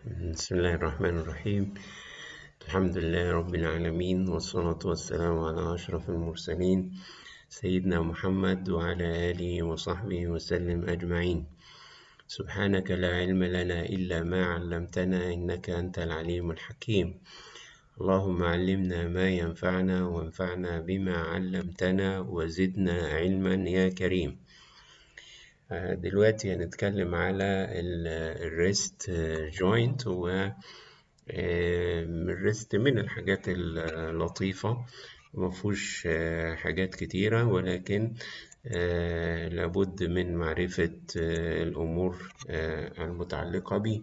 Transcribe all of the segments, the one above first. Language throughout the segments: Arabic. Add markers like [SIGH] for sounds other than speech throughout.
بسم الله الرحمن الرحيم. الحمد لله رب العالمين والصلاة والسلام على أشرف المرسلين سيدنا محمد وعلى آله وصحبه وسلم أجمعين. سبحانك لا علم لنا إلا ما علمتنا إنك أنت العليم الحكيم. اللهم علمنا ما ينفعنا وانفعنا بما علمتنا وزدنا علما يا كريم. دلوقتي هنتكلم على ال wrist joint و ال wrist من الحاجات اللطيفة. مفهوش حاجات كتيرة ولكن لابد من معرفة الأمور المتعلقة به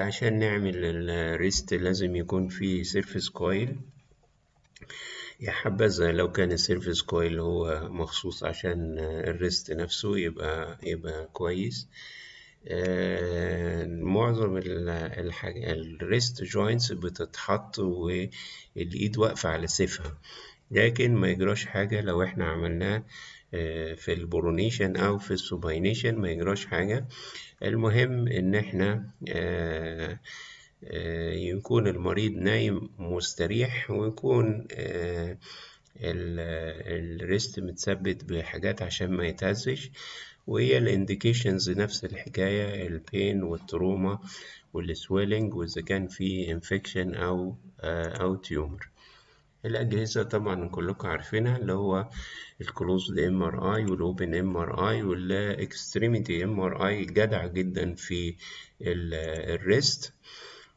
عشان نعمل ال wrist لازم يكون في surface coil يا حبذا لو كان ال surface coil هو مخصوص عشان ال wrist نفسه يبقى يبقى كويس. آه معظم الحاجة ال wrist joints بتتحط والإيد واقفة على سيفها. لكن ما يجراش حاجة لو إحنا عملناه آه في ال pronation أو في ال supination ما يجراش حاجة. المهم إن إحنا آه يكون المريض نايم مستريح ويكون ال wrist متثبت بحاجات عشان ما يتهزش وهي ال indications نفس الحكاية ال pain وال trauma وال swelling وإذا كان في infection أو أو tumor الأجهزة طبعا كلكم عارفينها اللي هو ال closed MRI وال open MRI وال extremity MRI جدع جدا في ال wrist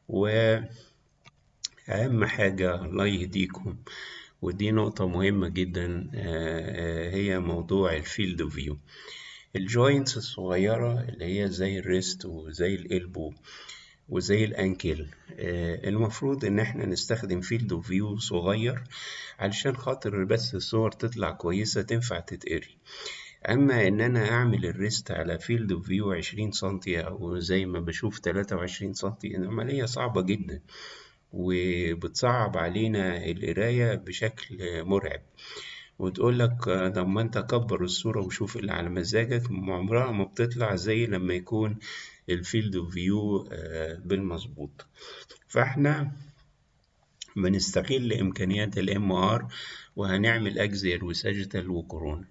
وأهم حاجة الله يهديكم. ودي نقطة مهمة جدا هي موضوع ال field view ال joints الصغيرة اللي هي زي ال wrist وزي ال elbow وزي ال ankle المفروض إن إحنا نستخدم field view صغير علشان خاطر بس الصور تطلع كويسة تنفع تتقري. أما إن أنا أعمل ال wrist على field view عشرين سنتي أو زي ما بشوف تلاتة وعشرين سنتي العملية صعبة جدا وبتصعب علينا القراية بشكل مرعب. وتقول لك طب ما أنت كبر الصورة وشوف اللي على مزاجك عمرها ما بتطلع زي لما يكون ال field view بالمظبوط. فإحنا بنستغل إمكانيات ال MR وهنعمل axial و sagittal و coronal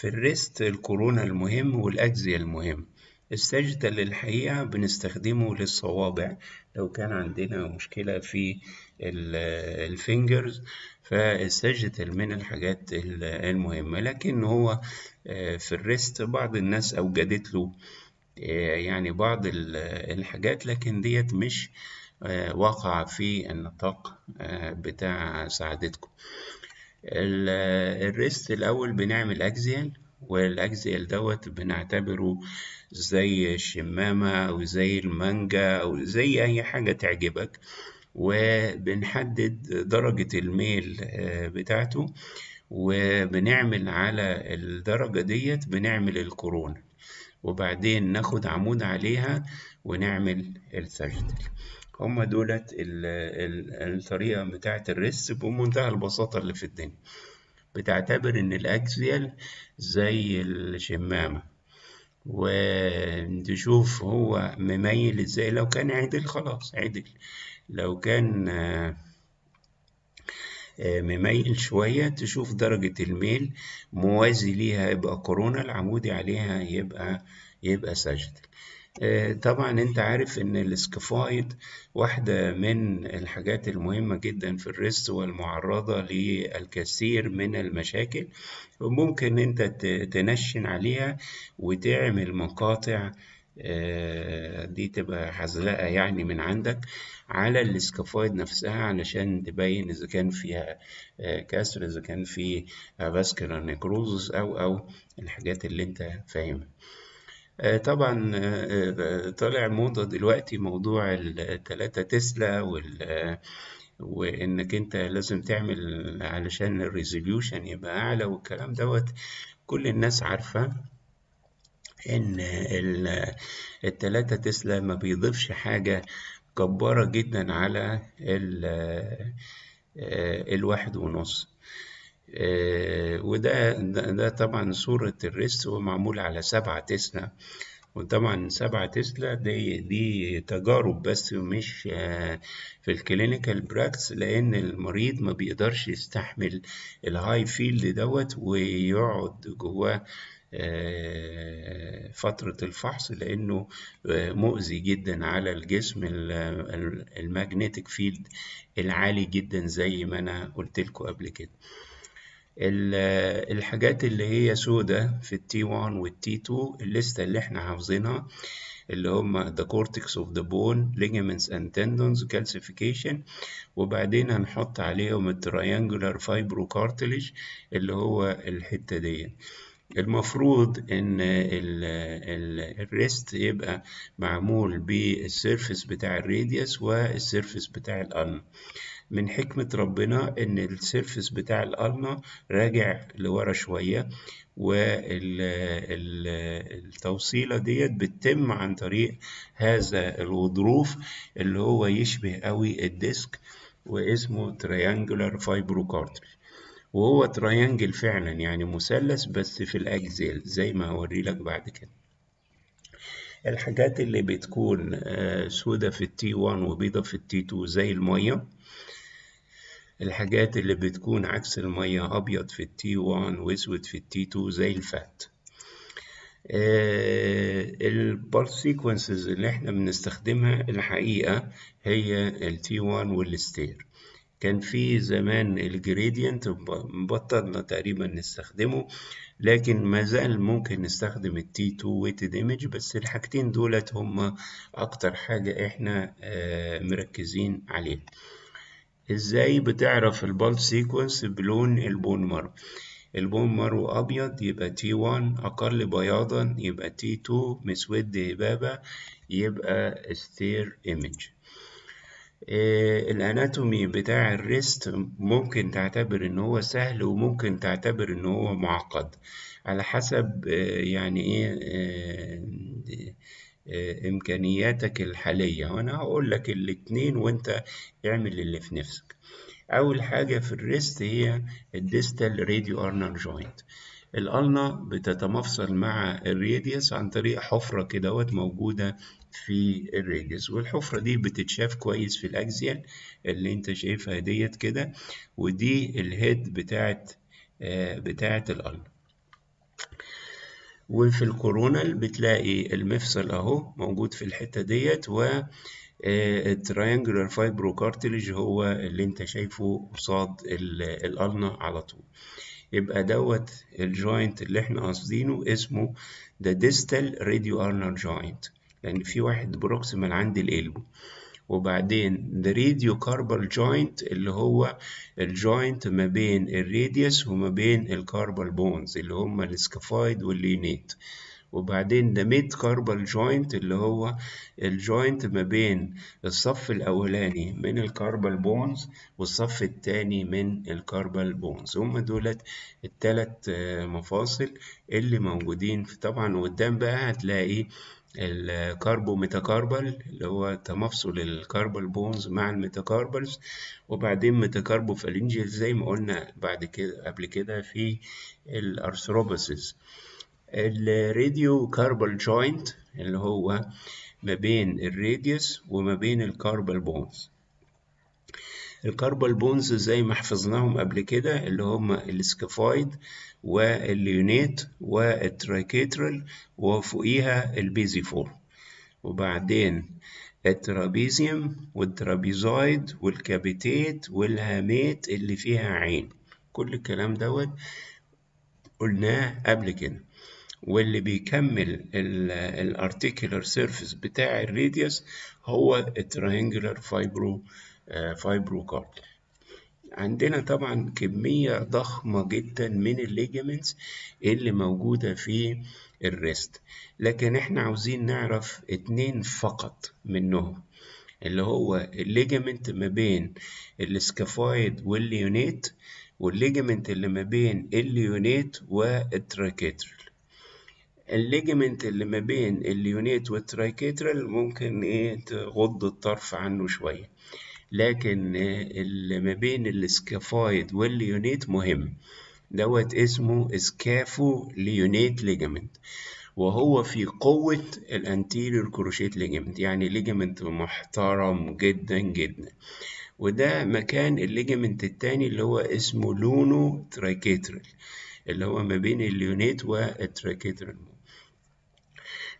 في ال wrist ال coronal المهم وال axial المهم. ال sagittal الحقيقة بنستخدمه للصوابع. لو كان عندنا مشكلة في ال fingers فال sagittal من الحاجات المهمة. لكن هو في ال wrist بعض الناس أوجدت له يعني بعض الحاجات. لكن ديت مش واقعة في النطاق بتاع سعادتكم. الريست الأول بنعمل أكزيال والأكزيال دوت بنعتبره زي الشمامة أو زي المانجا أو زي أي حاجة تعجبك وبنحدد درجة الميل بتاعته وبنعمل على الدرجة ديت بنعمل الكورونا وبعدين ناخد عمود عليها ونعمل ال sagittal هما دولت الطريقة بتاعة ال wrist بمنتهى البساطة اللي في الدنيا. بتعتبر إن ال axial زي الشمامة. وتشوف هو مميل إزاي. لو كان عدل خلاص عدل. لو كان مميل شوية تشوف درجة الميل. موازي ليها يبقى coronal العمودي عليها يبقى يبقى sagittal طبعا أنت عارف إن ال scaphoid واحدة من الحاجات المهمة جدا في ال wrist والمعرضة للكثير من المشاكل وممكن أنت tension عليها وتعمل مقاطع دي تبقى حزلقة يعني من عندك على ال scaphoid نفسها علشان تبين إذا كان فيها كسر إذا كان في vascular necrosis أو أو الحاجات اللي أنت فاهمها. طبعا طالع موضة دلوقتي موضوع التلاتة تسلا وال وإنك أنت لازم تعمل علشان ال resolution يبقى أعلى والكلام دوت. كل الناس عارفة إن التلاتة تسلا ما بيضيفش حاجة جبارة جدا على الواحد ونص. وده ده, طبعا صورة ال wrist هو معمول على سبعة تسلا. وطبعا سبعة تسلا دي دي تجارب بس مش في ال clinical practice لأن المريض ما بيقدرش يستحمل ال high field دوت ويقعد جواه فترة الفحص لأنه مؤذي جدا على الجسم ال magnetic field العالي جدا زي ما أنا قلت لكم قبل كده. الحاجات اللي هي سودة في ال T1 وال T2 الليستة اللي إحنا حافظينها اللي هم the cortex of the bone ligaments and tendons calcification. وبعدين هنحط عليهم ال triangular fibrocartilage اللي هو الحتة دي. المفروض إن ال wrist يبقى معمول بال surface بتاع ال radius وال surface بتاع القلم من حكمة ربنا إن ال surface بتاع القلمة راجع لورا شوية والتوصيلة ديت بتتم عن طريق هذا الغضروف اللي هو يشبه قوي ال disc واسمه triangular fibrocartilage وهو triangle فعلا يعني مثلث بس في ال axial زي ما هوريه لك بعد كده. الحاجات اللي بتكون سودة في ال T1 وبيضة في ال T2 زي المية. الحاجات اللي بتكون عكس المية أبيض في ال T1 وأسود في ال T2 زي ال fat. ال pulse sequences اللي إحنا بنستخدمها الحقيقة هي ال T1 وال STIR. كان في زمان ال gradient بطلنا تقريبا نستخدمه لكن ما زال ممكن نستخدم ال T2 weighted image بس الحاجتين دولت هم أكتر حاجة إحنا مركزين عليها. إزاي بتعرف ال pulse sequence بلون ال bone marrow ال bone marrow أبيض يبقى T1 أقل بياضا يبقى T2 مسود هبابة يبقى STIR image ال anatomy بتاع ال wrist ممكن تعتبر إن هو سهل وممكن تعتبر إن هو معقد. على حسب يعني إيه إمكانياتك الحالية. وأنا هقول لك الاتنين وأنت اعمل اللي في نفسك. أول حاجة في ال wrist هي ال distal radioulnar joint. ال ulna بتتمفصل مع ال radius عن طريق حفرة كدهوت موجودة في ال radius والحفرة دي بتتشاف كويس في ال axial اللي أنت شايفها ديت كده ودي ال head بتاعت آه بتاعت القلب وفي ال coronal بتلاقي المفصل أهو موجود في الحتة ديت و ال triangular fibrocartilage هو اللي أنت شايفه قصاد ال ulna على طول. يبقى دوت ال joint اللي إحنا قاصدينه اسمه ده distal radioulnar joint لأن في واحد proximal عند ال elbow وبعدين radiocarpal joint اللي هو ال joint ما بين ال radius وما بين ال carpal bones اللي هما ال scaphoid وال lunate. وبعدين ده midcarpal joint اللي هو ال joint ما بين الصف الأولاني من ال carpal bones والصف التاني من ال carpal bones هما دولت التلات مفاصل اللي موجودين طبعا قدام بقى هتلاقي ال carpometacarpal اللي هو تمفصل ال carpal bones مع ال metacarpals وبعدين metacarpophalangeal زي ما قلنا بعد كده قبل كده في ال arthropathies ال radiocarpal joint اللي هو ما بين ال radius وما بين ال carpal bones ال carpal bones زي ما حفظناهم قبل كده اللي هما ال scaphoid وال lunate وال triquetral وفوقيها ال pisiform وبعدين الترابيزيوم والترابيزويد والكابيتيت والهاميت اللي فيها عين. كل الكلام دوت قلناه قبل كده. واللي بيكمل ال articular surface بتاع ال radius هو ال triangular fibro fibrocartilage عندنا طبعا كمية ضخمة جدا من ال ligaments اللي موجودة في ال wrist. لكن إحنا عاوزين نعرف اتنين فقط منهم اللي هو الليجمنت ما بين السكافايد والليونيت والليجمنت اللي ما بين الليونيت والتراكيترال. ال ligament اللي ما بين ال lunate وال triquetral ممكن إيه تغض الطرف عنه شوية. لكن اللي ما بين ال scaphoid وال lunate مهم. دوت اسمه scapholunate ligament وهو في قوة ال anterior cruciate ligament يعني ligament محترم جدا جدا. وده مكان ال ligament التاني اللي هو اسمه lunotriquetral اللي هو ما بين ال lunate وال triquetral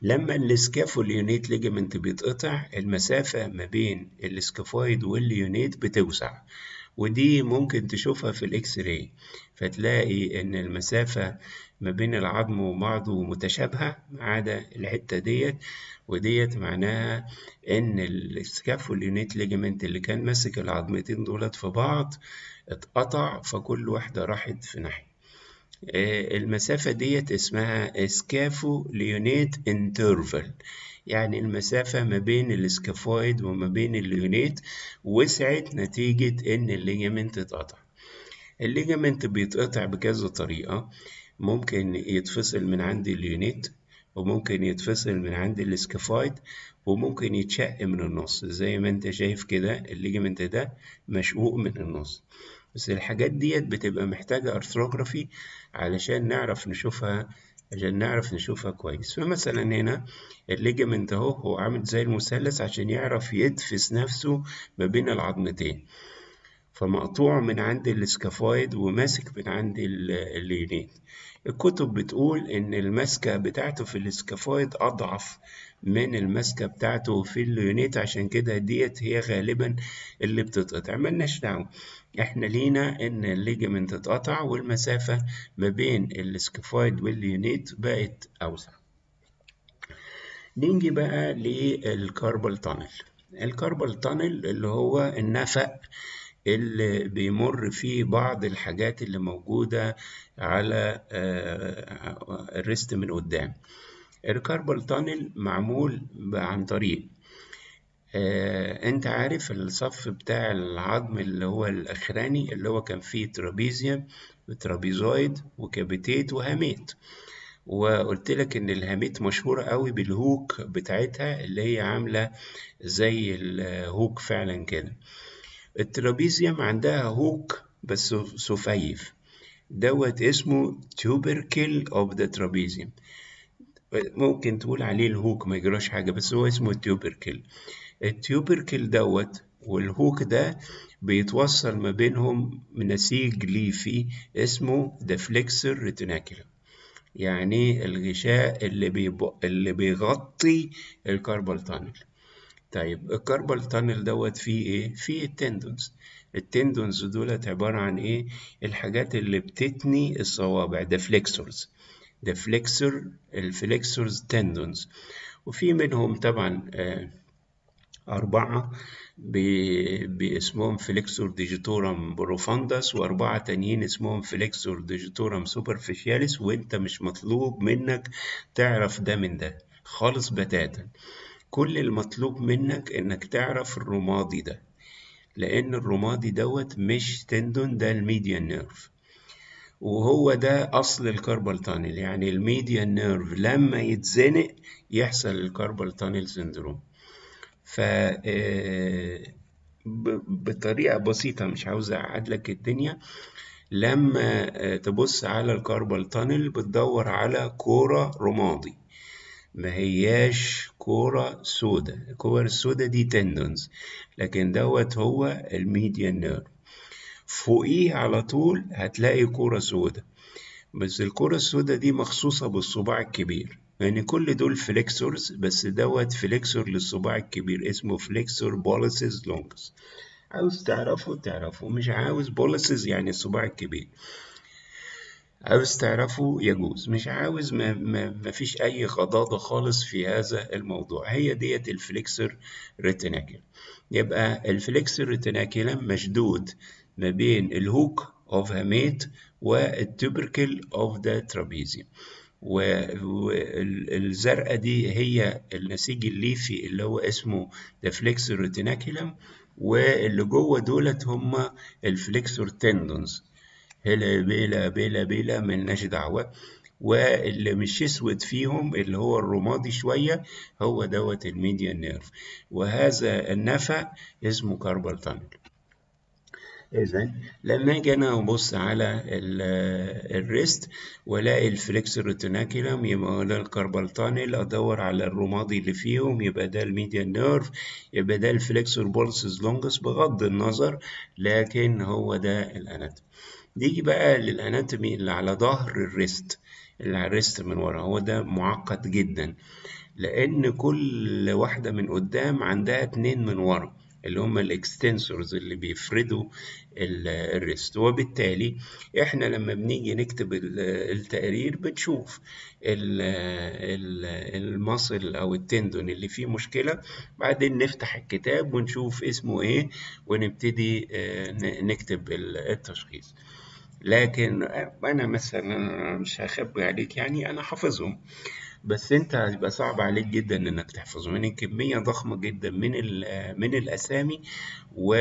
لما ال scapholunate ligament بيتقطع المسافة ما بين ال scaphoid وال lunate بتوسع ودي ممكن تشوفها في ال X-ray فتلاقي إن المسافة ما بين العظم وبعضه متشابهة ما عدا الحتة ديت وديت معناها إن ال scapholunate ligament اللي كان ماسك العظمتين دولت في بعض اتقطع فكل واحدة راحت في ناحية. المسافة ديت اسمها scapholunate interval. يعني المسافة ما بين ال scaphoid وما بين ال lunate وسعت نتيجة إن ال ligament اتقطع. ال ligament بيتقطع بكذا طريقة. ممكن يتفصل من عند ال lunate وممكن يتفصل من عند ال scaphoid وممكن يتشق من النص. زي ما أنت شايف كده ال ligament ده مشقوق من النص. بس الحاجات ديت بتبقى محتاجة arthrography علشان نعرف نشوفها عشان نعرف نشوفها كويس. فمثلا هنا ال ligament أهو هو عامل زي المثلث عشان يعرف يدفس نفسه ما بين العظمتين. فمقطوع من عند ال scaphoid وماسك من عند ال lunate الكتب بتقول إن المسكة بتاعته في ال scaphoid أضعف من المسكة بتاعته في ال lunate عشان كده ديت هي غالبا اللي بتتقطع. ملناش دعوة. إحنا لينا ان ال ligament اتقطع والمسافة ما بين ال scaphoid وال lunate بقت أوسع. نيجي بقى لل carpal tunnel. ال carpal tunnel اللي هو النفق اللي بيمر فيه بعض الحاجات اللي موجودة على ال wrist من قدام. ال carpal tunnel معمول عن طريق آه، انت عارف الصف بتاع العظم اللي هو الأخراني اللي هو كان فيه trapezium و trapezoid و capitate و hamate. وقلت لك إن ال hamate مشهورة قوي بال hook بتاعتها اللي هي عاملة زي ال hook فعلا كده. ال trapezium عندها hook بس سخيف. دوت اسمه tubercle of the trapezium. ممكن تقول عليه ال hook ما يجراش حاجة بس هو اسمه ال tubercle ال tubercle دوت وال hook ده بيتوصل ما بينهم نسيج ليفي اسمه flexor retinaculum. يعني الغشاء اللي, بيب... اللي بيغطي ال carpal tunnel طيب ال carpal tunnel دوت فيه إيه؟ فيه ال tendons ال tendons دولت عبارة عن إيه؟ الحاجات اللي بتتني الصوابع ده flexors ده flexor ال flexors tendons وفي منهم طبعا آه أربعة باسمهم flexor digitorum profundus وأربعة تانيين اسمهم flexor digitorum superficialis وأنت مش مطلوب منك تعرف ده من ده. خالص بتاتا. كل المطلوب منك إنك تعرف الرمادي ده لأن الرمادي دوت مش tendon ده ال median nerve. وهو ده أصل ال carpal tunnel يعني ال median nerve لما يتزنق يحصل ال carpal tunnel syndrome. ف بطريقة بسيطة مش عاوز أعقد لك الدنيا. لما تبص على ال carpal tunnel بتدور على كورة رمادي. ما هياش كورة سودا الكورة السودا دي tendons لكن دوت هو ال median nerve. فوقيه على طول هتلاقي كورة سودا بس الكورة السودا دي مخصوصة بالصباع الكبير. يعني كل دول flexors بس دوت flexor للصباع الكبير اسمه flexor pollicis longus عاوز تعرفه تعرفه. مش عاوز pollicis يعني الصباع الكبير. عاوز تعرفه يجوز. مش عاوز ما, ما, ما فيش أي غضاضة خالص في هذا الموضوع. هي ديت ال flexor retinaculum يبقى ال flexor retinaculum مشدود ما بين ال hook of hamate وال tubercle of the trapezium. والزرقاء دي هي النسيج الليفي اللي هو اسمه flexor retinaculum واللي جوه دولت هما ال flexor tendons هلا بيلا بيلا بيلا ملناش دعوة. واللي مش أسود فيهم اللي هو الرمادي شوية هو دوت ال median nerve. وهذا النفق اسمه carpal tunnel إذا لما أجي أنا أبص على ال wrist وألاقي ال flexor retinaculum يبقى ده ال carpal tunnel أدور على الرمادي اللي فيهم يبقى ده ال median nerve يبقى ده ال flexor pollicis longus بغض النظر لكن هو ده ال anatomy. نيجي بقى لل anatomy اللي على ظهر ال wrist اللي على ال wrist من ورا. هو ده معقد جدا لأن كل واحدة من قدام عندها اتنين من ورا. اللي هم ال extensors اللي بيفردوا ال wrist وبالتالي إحنا لما بنيجي نكتب التقرير بنشوف ال muscle أو ال tendon اللي فيه مشكلة. بعدين نفتح الكتاب ونشوف اسمه إيه ونبتدي نكتب التشخيص. لكن أنا مثلا مش هخبي عليك يعني أنا حافظهم. بس انت هيبقى صعب عليك جدا إنك تحفظه. من كمية ضخمة جدا من من الأسامي و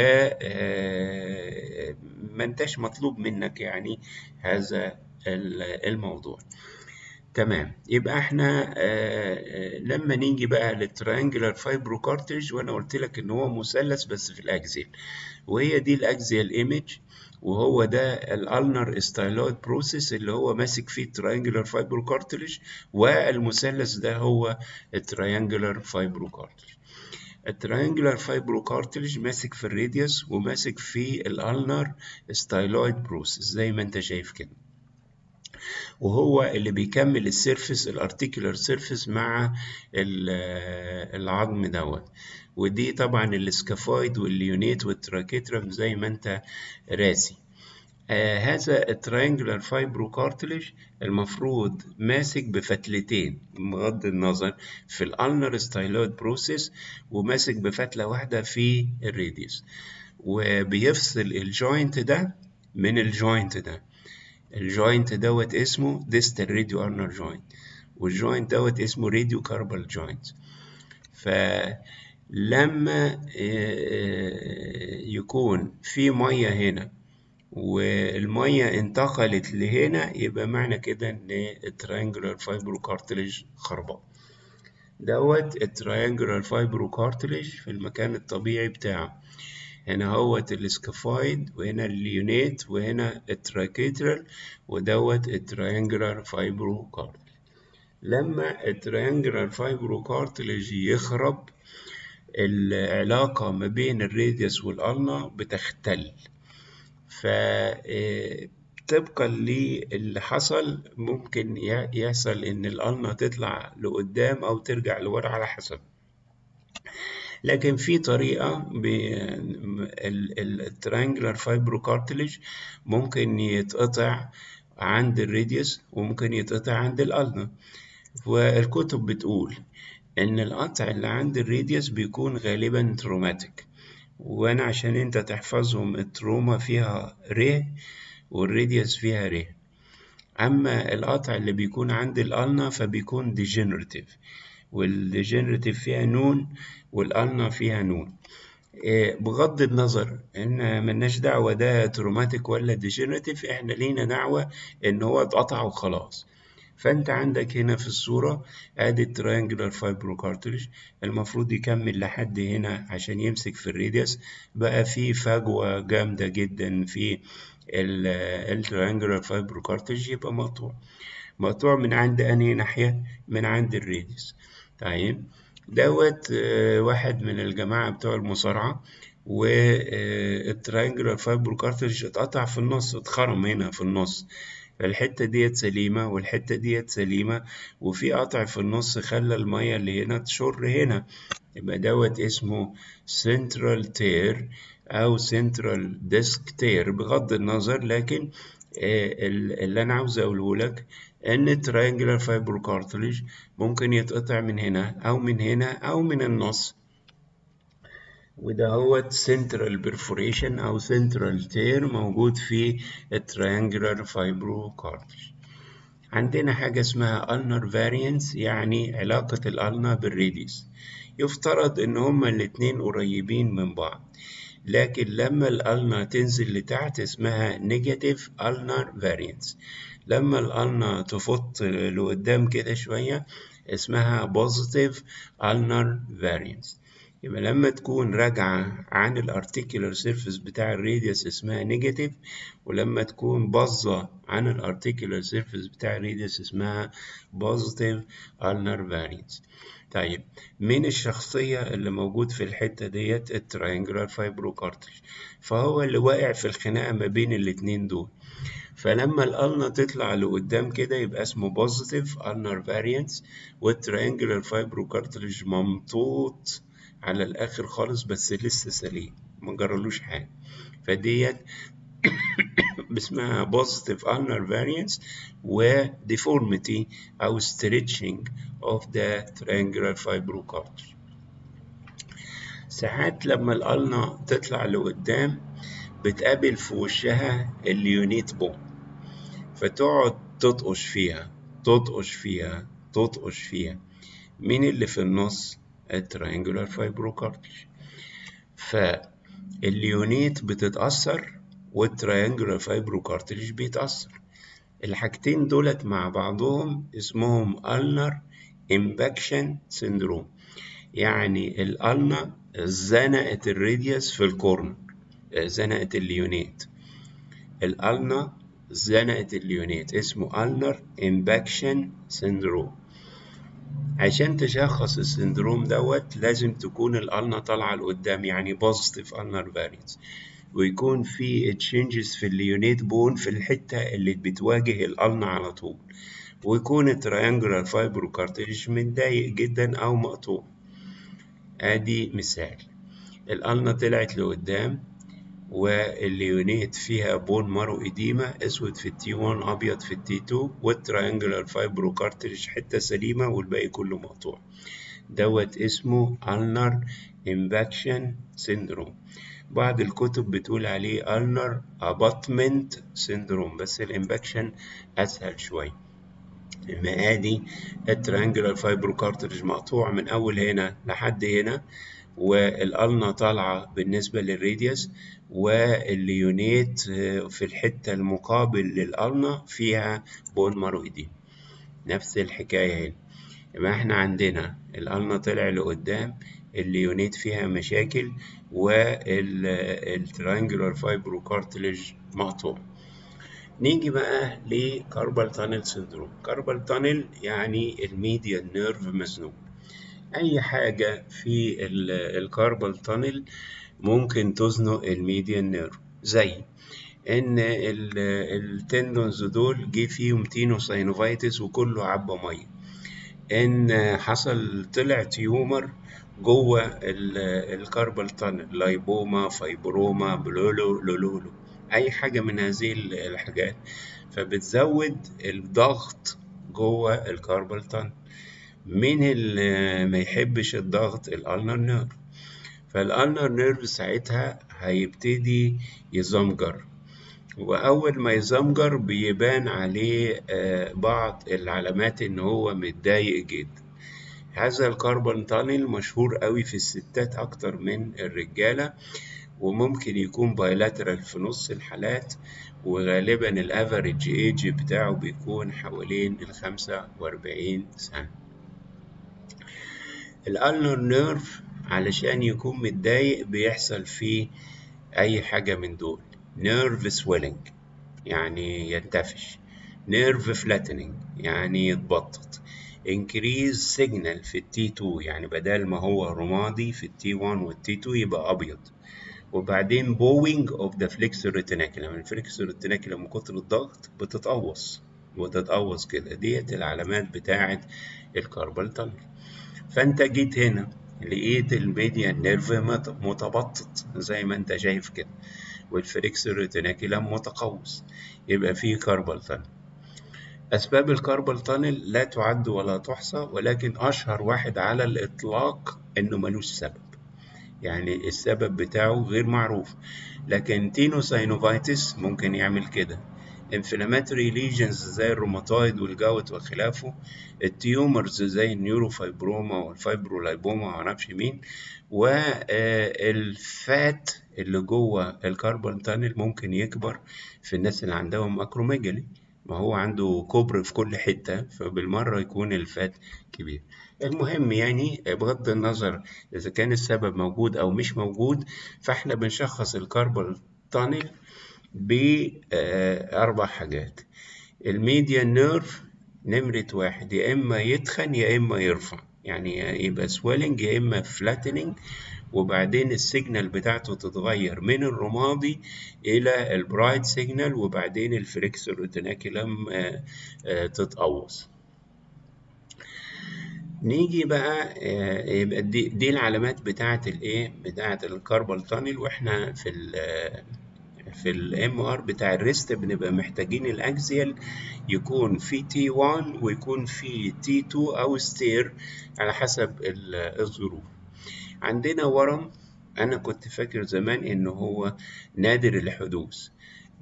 ما انتش مطلوب منك يعني هذا الموضوع. تمام. يبقى إحنا لما نيجي بقى لل triangular fibrocartilage وأنا قلت لك إن هو مثلث بس في ال axial وهي دي ال axial image وهو ده ال ulnar styloid process اللي هو ماسك فيه ال triangular fibrocartilage والمثلث ده هو ال triangular fibrocartilage ال triangular fibrocartilage ماسك في ال radius وماسك في ال ulnar styloid process زي ما انت شايف كده. وهو اللي بيكمل ال surface ال articular surface مع العظم دوت. ودي طبعا ال scaphoid وال lunate وال triquetrum زي ما انت راسي. آه هذا ال triangular fibrocartilage المفروض ماسك بفتلتين بغض النظر في ال ulnar styloid process وماسك بفتلة واحدة في ال radius وبيفصل ال joint ده من ال joint ده. ال joint دوت اسمه distal radio ulnar joint وال joint دوت اسمه radio carpal joint. فلما يكون في مية هنا والمية انتقلت لهنا يبقى معنى كده إن ال triangular fibrocartilage خربان. دوت ال triangular fibrocartilage في المكان الطبيعي بتاعه. هنا هوت ال scaphoid وهنا ال lunate وهنا ال triquetral ودوت ال triangular fibrocartilage لما ال triangular fibrocartilage يخرب العلاقة ما بين ال radius وال ulna بتختل. ف طبقا للي حصل ممكن يحصل إن ال ulna تطلع لقدام أو ترجع لورا على حسب. لكن في طريقة ال triangular fibrocartilage ممكن يتقطع عند ال radius وممكن يتقطع عند ال ulna. والكتب بتقول إن القطع اللي عند ال radius بيكون غالبا traumatic وأنا عشان أنت تحفظهم ال trauma فيها ر وال radius فيها ر أما القطع اللي بيكون عند ال ulna فبيكون degenerative وال degenerative فيها نون وال ulna فيها نون. بغض النظر إن ملناش دعوة ده traumatic ولا degenerative إحنا لينا دعوة إن هو اتقطع وخلاص. فأنت عندك هنا في الصورة ادي ال triangular fibrocartilage المفروض يكمل لحد هنا عشان يمسك في ال radius بقى في فجوة جامدة جدا في ال triangular fibrocartilage يبقى مقطوع. مقطوع من عند أنهي ناحية؟ من عند ال radius طيب. دوت واحد من الجماعة بتوع المصارعة وال triangular fibrocartilage اتقطع في النص اتخرم هنا في النص. فالحتة ديت سليمة والحتة ديت سليمة وفي قطع في النص خلى المية اللي هنا تشر هنا. يبقى دوت اسمه central tear أو central disc tear بغض النظر لكن اللي أنا عاوز أقوله لك ان ال triangular fibrocartilage ممكن يتقطع من هنا أو من هنا أو من النص. وده هو central perforation أو central tear موجود في ال triangular fibrocartilage عندنا حاجة اسمها ulnar variance يعني علاقة ال ulna بال radius يفترض إن هما الاتنين قريبين من بعض. لكن لما ال ulna تنزل لتحت اسمها negative ulnar variance. لما ال ulna تفط لقدام كده شوية اسمها positive ulnar variance. يبقى لما تكون راجعة عن ال articular surface بتاع ال radius اسمها negative ولما تكون باظة عن ال articular surface بتاع ال radius اسمها positive ulnar variance. طيب مين الشخصية اللي موجود في الحتة ديت؟ ال triangular fibrocartilage فهو اللي واقع في الخناقة ما بين الاتنين دول. فلما ال ulna تطلع لقدام كده يبقى اسمه positive ulnar variance وال triangular fibrocartilage ممطوط على الآخر خالص بس لسه سليم ما جرالوش حاجة. فديت [COUGHS] اسمها positive ulnar variance و deformity أو stretching of the triangular fibrocartilage ساعات لما ال ulna تطلع لقدام بتقابل في وشها ال lunate bone فتقعد تطقش فيها تطقش فيها تطقش فيها. مين اللي في النص؟ ال triangular fibrocartilage فال lunate بتتأثر وال triangular fibrocartilage بيتأثر. الحاجتين دولت مع بعضهم اسمهم ulnar impaction syndrome. يعني الألنا زنقت الراديوس في الكورن زنقت الليونيت الألنا زنقت الليونيت اسمه ulnar impaction syndrome عشان تشخص ال syndrome دوت لازم تكون ال ulna طالعة لقدام يعني positive ulnar variance. ويكون في changes في ال lunate bone في الحتة اللي بتواجه ال ulna على طول. ويكون ال triangular fibrocartilage متضايق جدا أو مقطوع. آدي مثال. ال ulna طلعت لقدام. وال lunate فيها bone marrow edema أسود في ال T 1 أبيض في ال T 2 وال triangular fibrocartilage حتة سليمة والباقي كله مقطوع. دوت اسمه ulnar impaction syndrome. بعض الكتب بتقول عليه ulnar abutment syndrome بس ال impaction أسهل شوية آدي ال triangular fibrocartilage مقطوع من أول هنا لحد هنا وال ulna طالعة بالنسبة لل radius وال lunate في الحتة المقابل لل ulna فيها bone marrow edema. نفس الحكاية هنا. يبقى إحنا عندنا ال ulna طلع لقدام ال lunate فيها مشاكل وال triangular fibrocartilage مقطوع. نيجي بقى ل carpal tunnel syndrome carpal tunnel يعني ال median nerve مزنوق. أي حاجة في ال carpal tunnel ممكن تزنق ال median nerve زي إن ال tendons دول جه فيهم tenosynovitis وكله عبى مية. إن حصل طلع tumor جوه ال carpal tunnel lipoma fibroma بلولو لولولو. أي حاجة من هذه الحاجات. فبتزود الضغط جوه ال carpal tunnel. مين اللي ما يحبش الضغط؟ ال ulnar nerve فال ulnar nerve ساعتها هيبتدي يزمجر. وأول ما يزمجر بيبان عليه بعض العلامات إن هو متضايق جدا. هذا ال carpal tunnel مشهور قوي في الستات أكتر من الرجالة وممكن يكون bilateral في نص الحالات وغالبا ال average age بتاعه بيكون حوالين الخمسة وأربعين سنة. ال ulnar nerve علشان يكون متضايق بيحصل فيه أي حاجة من دول. nerve swelling يعني ينتفش. nerve flattening يعني يتبطط. Increase signal في ال T 2 يعني بدل ما هو رمادي في ال T 1 وال T 2 يبقى أبيض. وبعدين bowing of the flexor retinaculum ال flexor retinaculum من كتر الضغط بتتقوص وتتقوص كده. ديت العلامات بتاعة ال carpal tunnel فأنت جيت هنا لقيت ال median nerve متبطط زي ما انت شايف كده. وال flexor retinaculum متقوس. يبقى فيه carpal tunnel أسباب ال carpal tunnel لا تعد ولا تحصى ولكن أشهر واحد على الإطلاق إنه ملوش سبب. يعني السبب بتاعه غير معروف. لكن tenosynovitis ممكن يعمل كده. Inflammatory lesions زي ال rheumatoid وال gout وخلافه ال tumors زي ال neurofibroma وال fibrolipoma معرفش مين وال fat اللي جوه ال carpal tunnel ممكن يكبر في الناس اللي عندهم acromegaly ما هو عنده كبر في كل حتة فبالمرة يكون ال fat كبير. المهم يعني بغض النظر إذا كان السبب موجود أو مش موجود فإحنا بنشخص ال carpal tunnel بأربع حاجات. ال median nerve نمرة واحد يا إما يتخن يا إما يرفع. يعني يبقى swelling يا إما flattening وبعدين ال signal بتاعته تتغير من الرمادي إلى ال bright signal وبعدين ال flexor retinaculum تتقوص. نيجي بقى يبقى دي, العلامات بتاعة الايه بتاعة ال carpal tunnel وإحنا في في ال MR بتاع ال wrist بنبقى محتاجين ال axial يكون في T 1 ويكون في T 2 أو STIR على حسب الظروف. عندنا ورم أنا كنت فاكر زمان إن هو نادر الحدوث.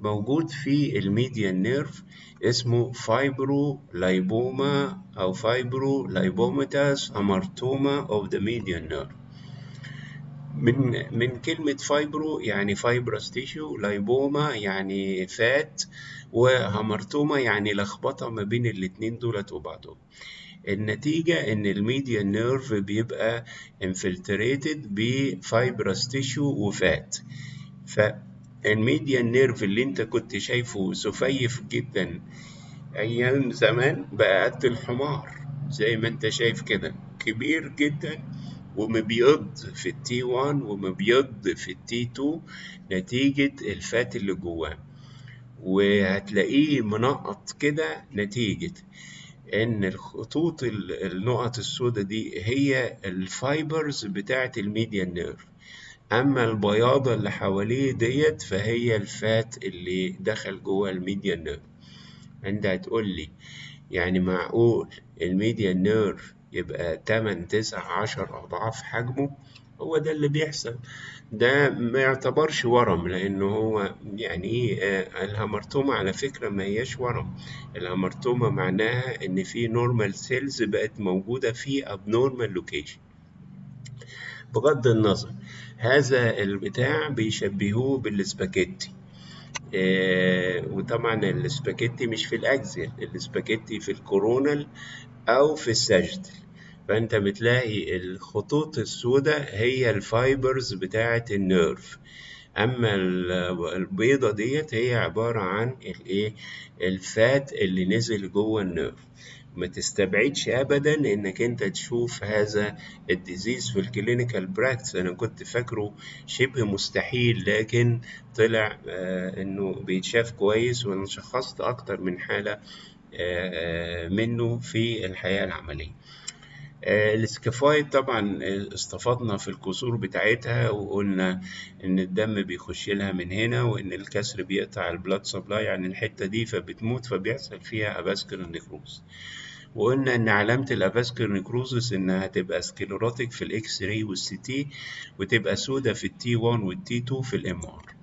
موجود في ال median nerve اسمه fibrolipoma أو fibrolipomatous hamartoma of the median nerve من من كلمة fibro يعني fibrous tissue lipoma يعني fat و hamartoma يعني لخبطة ما بين الاتنين دولت وبعضهم النتيجة إن ال median nerve بيبقى infiltrated ب fibrous tissue و fat فال median nerve اللي انت كنت شايفه صفيف جدا أيام زمان بقى قد الحمار زي ما انت شايف كده. كبير جدا ومبيض في ال T 1 ومبيض في ال T 2 نتيجة ال fat اللي جواه. وهتلاقيه منقط كده نتيجة إن الخطوط النقط السوداء دي هي ال fibers بتاعة ال median nerve. أما البياضة اللي حواليه ديت فهي ال fat اللي دخل جوه ال median nerve. أنت هتقول لي يعني معقول ال median nerve يبقى 8 9 10 أضعاف حجمه هو ده اللي بيحصل. ده ما يعتبرش ورم لأنه هو يعني إيه ال hamartoma على فكرة ما هياش ورم. ال hamartoma معناها إن في normal cells بقت موجودة في abnormal location بغض النظر هذا البتاع بيشبهوه بالسباكيتي. آه وطبعا السباكيتي مش في الأكزيال السباكيتي في الكورونال أو في الساجيتال فأنت بتلاقي الخطوط السوداء هي ال fibers بتاعة ال nerve. أما البيضة ديت هي عبارة عن الإيه ال fat اللي نزل جوه ال nerve. ما تستبعدش ابدا إنك أنت تشوف هذا ال disease في ال clinical practice. أنا كنت فاكره شبه مستحيل لكن طلع آه إنه بيتشاف كويس وأنا شخصت أكتر من حالة آه منه في الحياة العملية. آه ال scaphoid طبعا استفضنا في الكسور بتاعتها وقلنا إن الدم بيخش لها من هنا وإن الكسر بيقطع ال blood supply عن الحتة دي فبتموت فبيحصل فيها avascular necrosis وقلنا إن علامة ال avascular necrosis إنها تبقى sclerotic في ال X-ray وال CT وتبقى سودا في ال T 1 وال T 2 في ال MR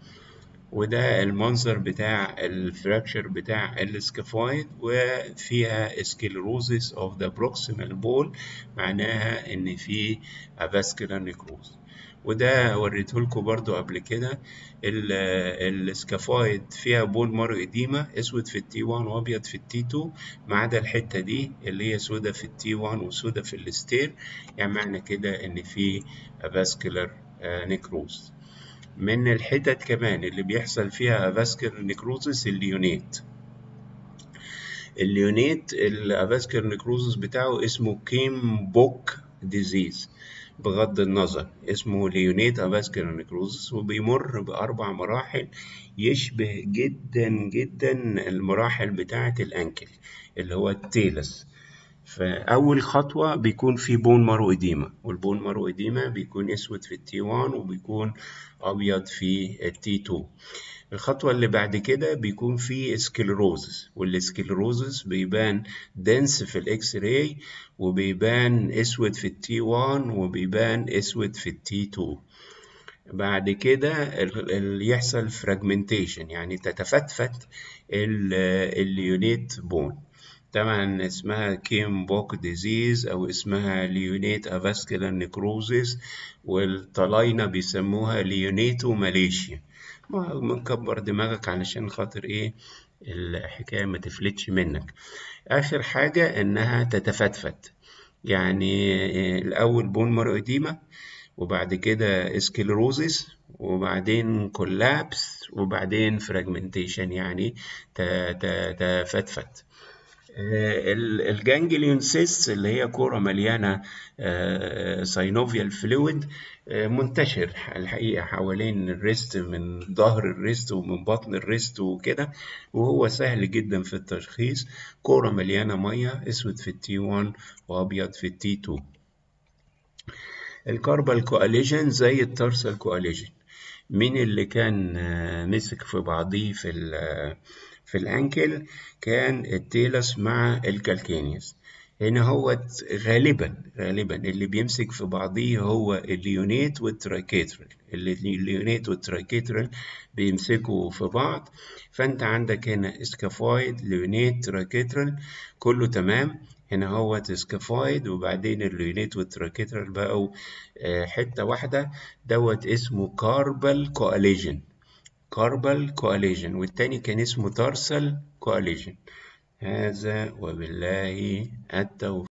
وده المنظر بتاع ال fracture بتاع ال scaphoid وفيها sclerosis of the proximal pole معناها إن في avascular necrosis وده وريته لكم برضو قبل كده ال scaphoid فيها bone marrow edema أسود في ال T 1 وأبيض في ال T 2 ما عدا الحتة دي اللي هي سودا في ال T 1 وسودا في ال STIR يعني معنى كده إن في avascular necrosis من الحتت كمان اللي بيحصل فيها avascular necrosis ال lunate ال lunate ال avascular necrosis بتاعه اسمه Kienböck disease بغض النظر. اسمه lunate avascular necrosis وبيمر بأربع مراحل يشبه جدا جدا المراحل بتاعة ال ankle اللي هو ال talus. فأول خطوة بيكون في bone marrow edema وال bone marrow edema بيكون أسود في ال T 1 وبيكون أبيض في ال T 2 الخطوة اللي بعد كده بيكون في sclerosis وال sclerosis بيبان dense في ال X-ray وبيبان أسود في ال T 1 وبيبان أسود في ال T 2 بعد كده اللي يحصل fragmentation يعني تتفتفت ال lunate bone. طبعا اسمها Kienböck disease أو اسمها lunate avascular necrosis والطلاينة بيسموها lunatomalacia. مكبر دماغك علشان خاطر إيه؟ الحكاية ما تفلتش منك. آخر حاجة إنها تتفتفت. يعني الأول bone marrow edema وبعد كده sclerosis وبعدين collapse وبعدين fragmentation يعني تفتفت. ال ganglion cyst اللي هي كرة مليانة synovial fluid منتشر الحقيقة حوالين ال wrist من ظهر ال wrist ومن بطن ال wrist وكده وهو سهل جدا في التشخيص. كرة مليانة مية أسود في ال T 1 وأبيض في ال T 2 ال carpal coalition زي ال tarsal coalition مين اللي كان مسك في بعضيه في في ال ankle كان ال talus مع ال calcaneus. هنا هو غالبا غالبا اللي بيمسك في بعضيه هو الليونيت والتراكيترال. الليونيت والتراكيترال بيمسكوا في بعض. فأنت عندك هنا scaphoid lunate triquetral كله تمام. هنا هو scaphoid وبعدين ال lunate وال triquetral بقوا حتة واحدة. دوت اسمه carpal coalition. carpal coalition والتاني كان اسمه tarsal coalition. هذا وبالله التوفيق.